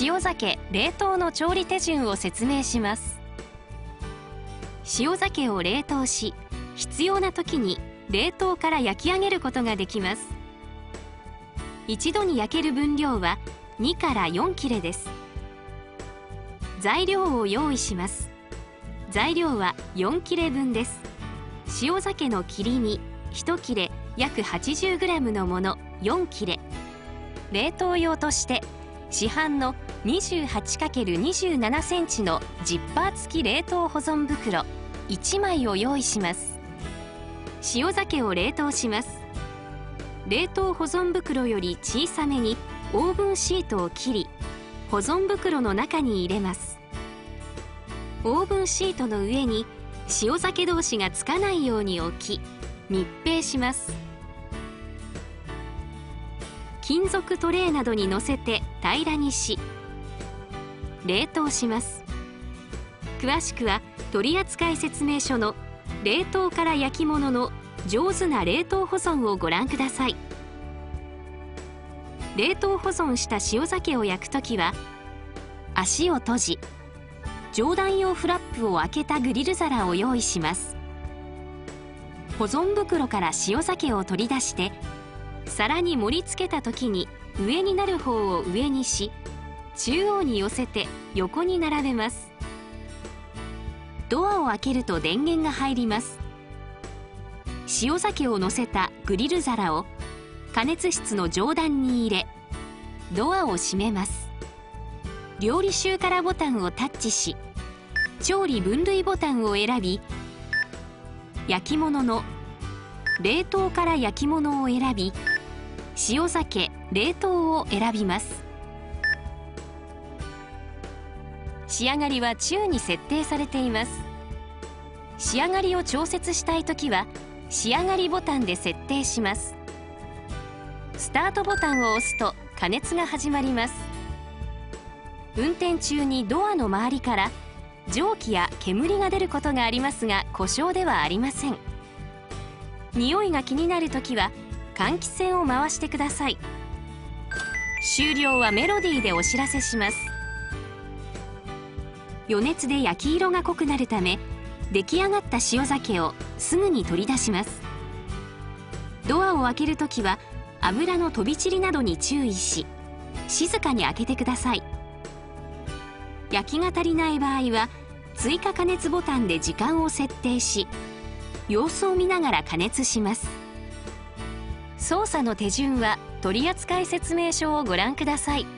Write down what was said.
塩鮭冷凍の調理手順を説明します。塩鮭を冷凍し必要な時に冷凍から焼き上げることができます。一度に焼ける分量は2から4切れです。材料を用意します。材料は4切れ分です。塩鮭の切り身1切れ約 80g のもの4切れ。冷凍用として市販の 28×27 センチのジッパー付き冷凍保存袋1枚を用意します。塩鮭を冷凍します。冷凍保存袋より小さめにオーブンシートを切り保存袋の中に入れます。オーブンシートの上に塩鮭同士がつかないように置き密閉します。金属トレーなどに乗せて平らにし冷凍します。詳しくは取扱説明書の冷凍から焼き物の上手な冷凍保存をご覧ください。冷凍保存した塩鮭を焼くときは足を閉じ上段用フラップを開けたグリル皿を用意します。保存袋から塩鮭を取り出して皿に盛り付けた時に上になる方を上にし中央に寄せて横に並べます。ドアを開けると電源が入ります。塩鮭を乗せたグリル皿を加熱室の上段に入れドアを閉めます。料理集からボタンをタッチし調理分類ボタンを選び焼き物の冷凍から焼き物を選び塩鮭冷凍を選びます。仕上がりは中に設定されています。仕上がりを調節したいときは仕上がりボタンで設定します。スタートボタンを押すと加熱が始まります。運転中にドアの周りから蒸気や煙が出ることがありますが故障ではありません。匂いが気になるときは換気扇を回してください。終了はメロディーでお知らせします。余熱で焼き色が濃くなるため出来上がった塩鮭をすぐに取り出します。ドアを開けるときは油の飛び散りなどに注意し静かに開けてください。焼きが足りない場合は追加加熱ボタンで時間を設定し様子を見ながら加熱します。操作の手順は取扱説明書をご覧ください。